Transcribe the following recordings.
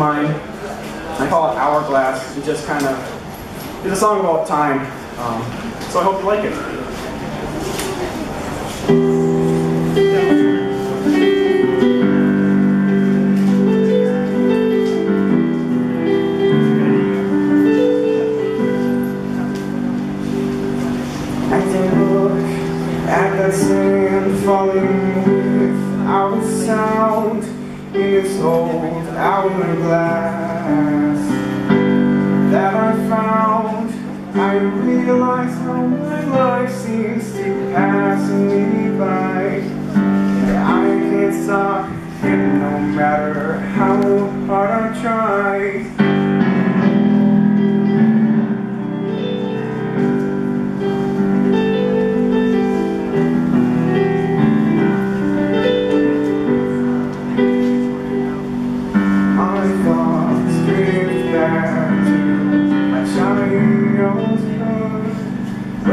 Mine. I call it Hourglass. It just kind of, it's a song about time. Um, so I hope you like it. at that sand falling without sound this old hourglass that I found. I realize how my life seems to pass me by. And I can't stop, and no matter how hard I try.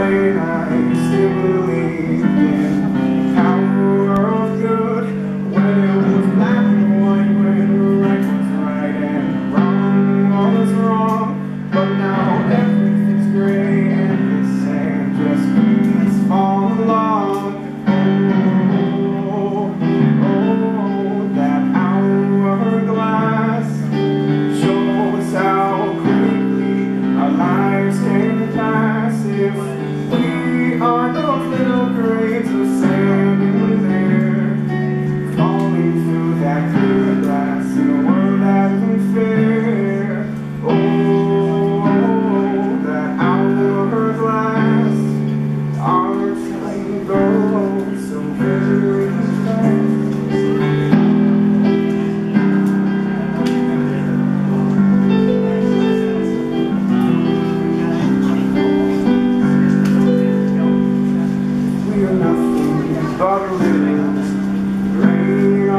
night I still believe in nothing but living. Rain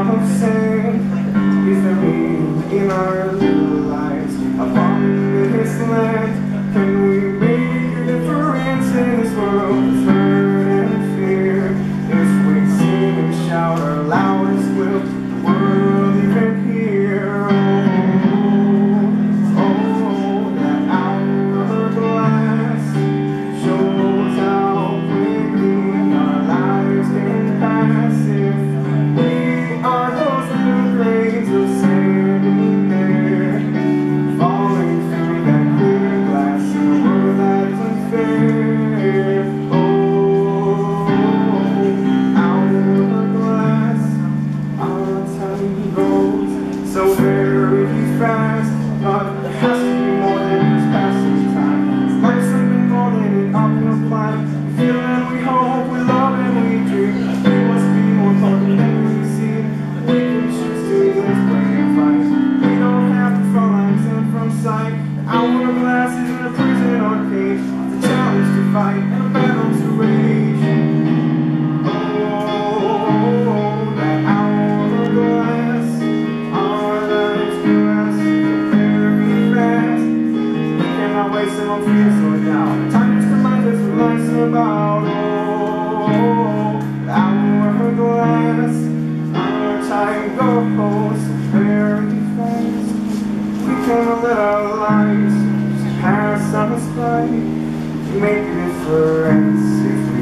is the rain in our little life. feel so down Times to mind that's what life's about Oh, I'm glass time goes Very fast We can let our lives Pass on display Make difference if we